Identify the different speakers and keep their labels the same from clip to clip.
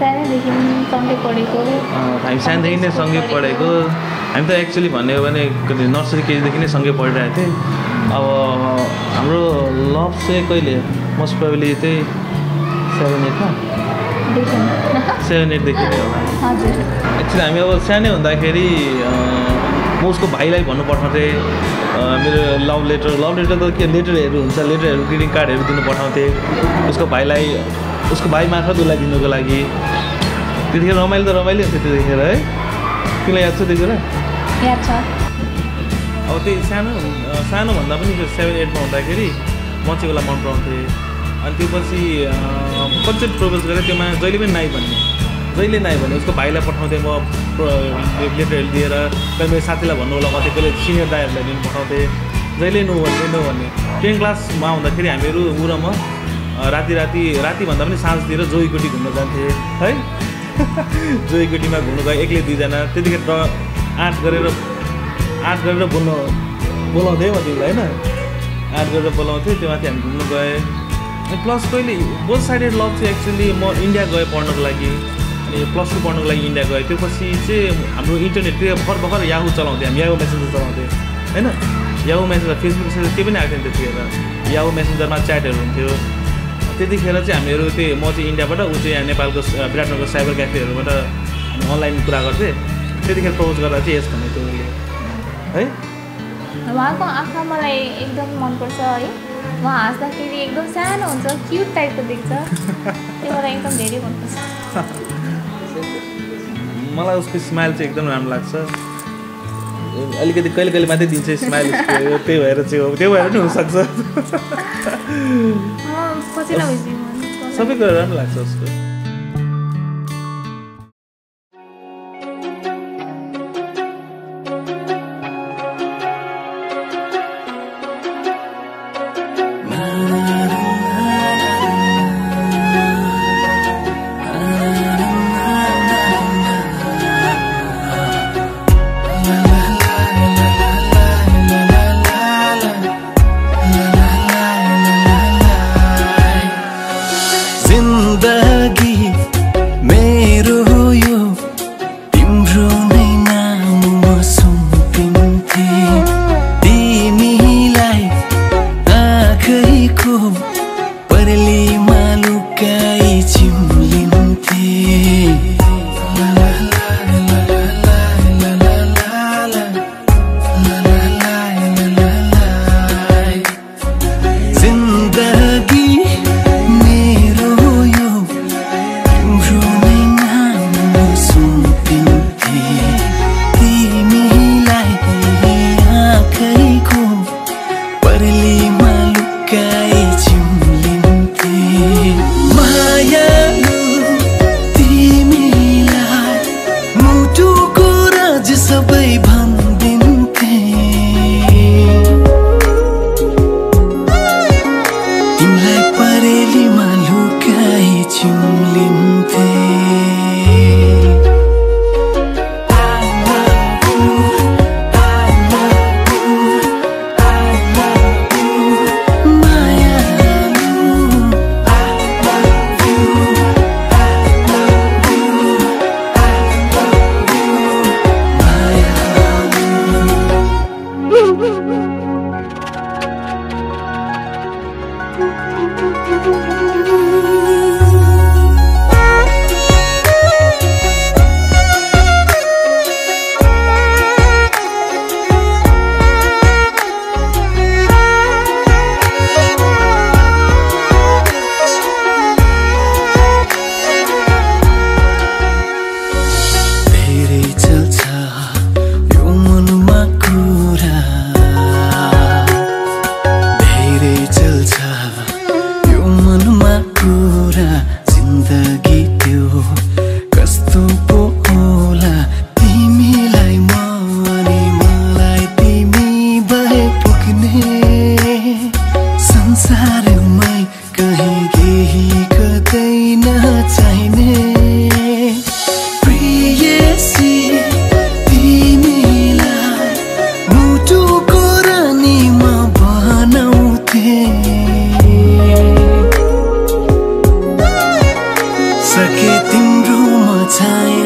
Speaker 1: सानैदेखि सँगै पढेको।
Speaker 2: हामी सानोदेखि नै सँगै पढेको। हामी त एक्चुअली भन्यो भने नर्सरी केजीदेखि नै सँगै पढिरहेको थिएँ। अब हाम्रो लभ चाहिँ कहिले? मोस्ट प्रब्ली चाहिँ सेभेन एटमा सेभेन एटदेखि नै होला एक्चुली हामी अब सानै हुँदाखेरि म उसको भाइलाई भन्नु पठाउँथेँ। मेरो लभ लेटर लभ लेटर त के लेटरहरू हुन्छ लेटरहरू ग्रिटिङ कार्डहरू दिनु पठाउँथेँ। उसको भाइलाई उसको भाइ मार्फत उसलाई दिनुको लागि। त्यतिखेर रमाइलो त रमाइलो हुन्थ्यो त्यतिखेर है? तिमीलाई याद छ त्यो कुरा?
Speaker 1: याद छ।
Speaker 2: अब त्यही सानो सानो भन्दा पनि त्यो सेभेन एटमा हुँदाखेरि म चाहिँ उसलाई मन पराउँथेँ। अनि त्यो पछि कति प्रपोज गरेँ त्योमा जहिले पनि नाइ भन्ने। जहिले नाइ भने उसको भाइलाई पठाउँथेँ म लेटरहरू दिएर कहिले मेरो साथीलाई भन्नु होला कतै कहिले सिनियर दाईहरूलाई दिनु पठाउँथेँ। जहिले नो भन्ने नो भन्ने। टेन क्लासमा हुँदाखेरि हामीहरू ऊ र म राति राति राति भन्दा पनि साँझतिर जोइकोटी घुम्न जान्थेँ है? जोइकोटीमा घुम्नु गएँ एक्लै दुईजना। त्यतिखेर त आँट गरेर आँट गरेर बोल्नु बोलाउँथेँ म तिमीलाई होइन? आँट गरेर बोलाउँथेँ त्यो माथि हामी घुम्नु गएँ। अनि प्लस कहिले बोथ साइडेड लभ चाहिँ एक्चुली म इन्डिया गएँ पढ्नको लागि। अनि प्लस टू पढ्नको लागि इन्डिया गएँ। त्यो पछि चाहिँ हाम्रो इन्टरनेट त्यो भर्खर भर्खर याहु चलाउँथेँ हामी याहु मेसेन्जर चलाउँथेँ होइन? याहु मेसेन्जर फेसबुक केही पनि आएको थिएन त्यतिखेर। याहु मेसेन्जरमा च्याटहरू हुन्थ्यो। त्यतिखेर चाहिँ हामीहरू त्यही म चाहिँ इन्डियाबाट ऊ चाहिँ यहाँ नेपालको स- विराटनगर साइबर क्याफेहरूबाट हामी अनलाइन कुरा गर्थेँ त्यतिखेर प्रपोज गर्दा चाहिँ यस भन्ने उसले है?
Speaker 1: उहाँको आँखा मलाई एकदम मनपर्छ है। उहाँ हाँस्दाखेरि एकदम सानो हुन्छ क्युट टाइपको देख्छ। त्यो मलाई एकदम धेरै मनपर्छ।
Speaker 2: मलाई उसको स्माइल चाहिँ एकदम राम्रो लाग्छ। अलिकति कहिले कहिले मात्रै दिन्छ स्माइल उसको। त्यही भएर चाहिँ हो। त्यो भएर पनि हुनसक्छ। सबै कुरा राम्रो लाग्छ उसको।
Speaker 3: بها time.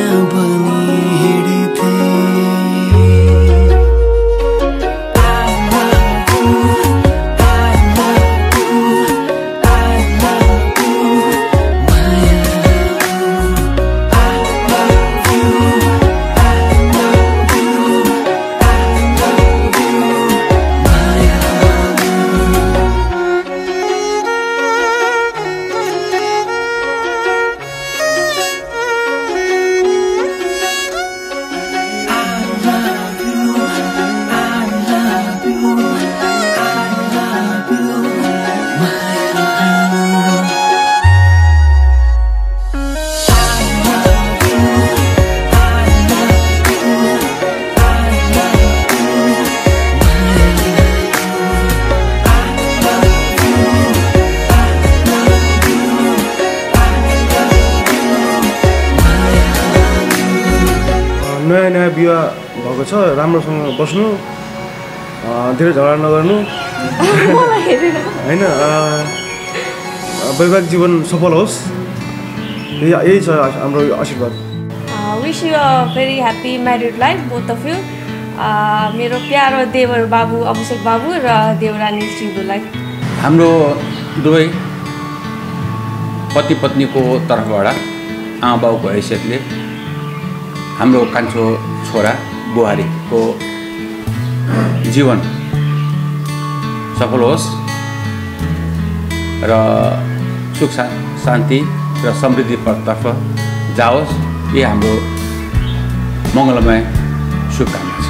Speaker 3: नयाँ नयाँ विवाह भएको छ राम्रोसँग बस्नु धेरै झगडा नगर्नु। होइन वैवाहिक जीवन सफल होस्। यही छ हाम्रो आशीर्वाद।
Speaker 4: Wish you a very happy married life both of you मेरो प्यारो देवर बाबु अभिषेक बाबु र देवरानी सिधुलाई
Speaker 5: हाम्रो दुवै पति पत्नीको तर्फबाट आमा बाउको हैसियतले हाम्रो कान्छो छोरा बुहारीको जीवन सफल होस् र सुख शान्ति र समृद्धितर्फ जाओस्। यही हाम्रो मङ्गलमय शुभकामना छ।